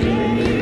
Amen.